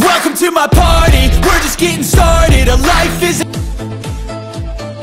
Welcome to my party, we're just getting started. A life